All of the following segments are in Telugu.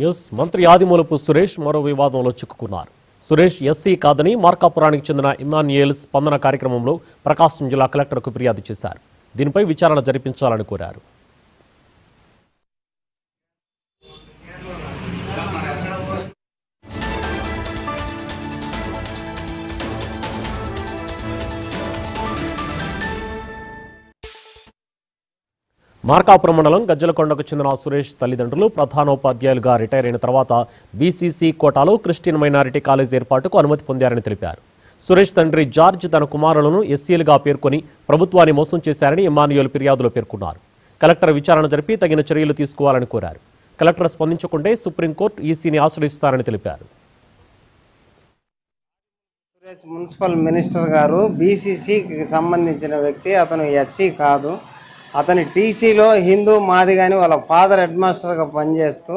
న్యూస్. మంత్రి ఆదిమూలపు సురేష్ మరో వివాదంలో చిక్కుకున్నారు. సురేష్ ఎస్సీ కాదని మార్కాపురానికి చెందిన ఇమాన్యుయల్ స్పందన కార్యక్రమంలో ప్రకాశం జిల్లా కలెక్టర్కు ఫిర్యాదు చేశారు. దీనిపై విచారణ జరిపించాలని కోరారు. మార్కాపురం మండలం గజ్జలకొండకు చెందిన సురేష్ తల్లిదండ్రులు ప్రధానోపాధ్యాయులుగా రిటైర్ అయిన తర్వాత బీసీసీ కోటాలో క్రిస్టియన్ మైనారిటీ కాలేజ్ ఏర్పాటుకు అనుమతి పొందారని తెలిపారు. సురేష్ తండ్రి జార్జ్ తన కుమారులను ఎస్సీలుగా పేర్కొని ప్రభుత్వాన్ని మోసం చేశారని ఇమానుయోల్ ఫిర్యాదులో పేర్కొన్నారు. కలెక్టర్ విచారణ జరిపి తగిన చర్యలు తీసుకోవాలని కోరారు. కలెక్టర్ స్పందించకుంటే సుప్రీంకోర్టు ఈసీని ఆశ్రయిస్తారని తెలిపారు. మున్సిపల్ మినిస్టర్ గారు బీసీసీకి సంబంధించిన వ్యక్తి అతను ఎస్సీ కాదు. అతని టీసీలో హిందూ మాదిగాని వాళ్ళ ఫాదర్ హెడ్ మాస్టర్గా పనిచేస్తూ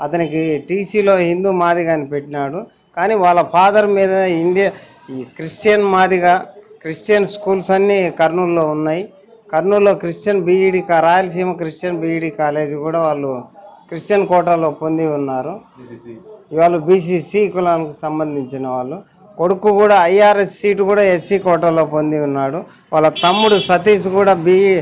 అతనికి టీసీలో హిందూ మాదిగాని పెట్టినాడు. కానీ వాళ్ళ ఫాదర్ మీద ఇండియా ఈ క్రిస్టియన్ మాదిగా క్రిస్టియన్ స్కూల్స్ అన్నీ కర్నూలులో ఉన్నాయి. కర్నూలులో Christian BEd Rayalaseema Christian BEd college కూడా వాళ్ళు క్రిస్టియన్ కోటాలో పొంది ఉన్నారు. ఇవాళ బీసీసీ కులానికి సంబంధించిన వాళ్ళు. కొడుకు కూడా ఐఆర్ఎస్ సీటు కూడా ఎస్సీ కోటాలో పొంది ఉన్నాడు. వాళ్ళ తమ్ముడు సతీష్ కూడా బీఈ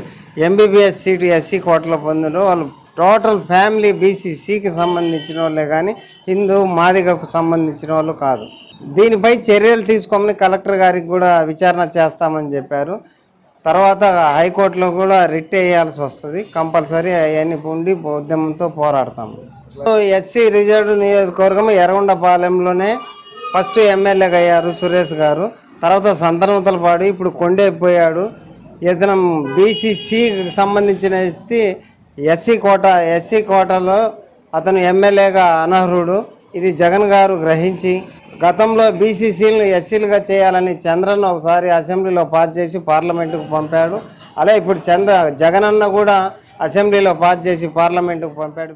ఎంబీబీఎస్ సీటు ఎస్సీ కోటలో పొందిన వాళ్ళు టోటల్ ఫ్యామిలీ బీసీసీకి సంబంధించిన వాళ్ళే కానీ హిందూ మాదిగకు సంబంధించిన వాళ్ళు కాదు. దీనిపై చర్యలు తీసుకోమని కలెక్టర్ గారికి కూడా విచారణ చేస్తామని చెప్పారు. తర్వాత హైకోర్టులో కూడా రిట్ వేయాల్సి వస్తుంది. కంపల్సరీ అవన్నీ ఉండి ఉద్యమంతో పోరాడతాము ఎస్సీ రిజర్వ్ నియోజకవర్గం ఎర్రగొండపాలెంలోనే ఫస్ట్ ఎమ్మెల్యేగా అయ్యారు సురేష్ గారు. తర్వాత సంతనవతలపాడు ఇప్పుడు కొండైపోయాడు. ఏదైనా బీసీసీకి సంబంధించిన వ్యక్తి ఎస్సీ కోట ఎస్సీ కోటలో అతను ఎమ్మెల్యేగా అనర్హుడు. ఇది జగన్ గారు గ్రహించి గతంలో బీసీసీలను ఎస్సీలుగా చేయాలని చంద్రన్న ఒకసారి అసెంబ్లీలో పాస్ చేసి పార్లమెంటుకు పంపాడు. అలా ఇప్పుడు చంద్ర జగనన్న కూడా అసెంబ్లీలో పాస్ చేసి పార్లమెంటుకు పంపాడు.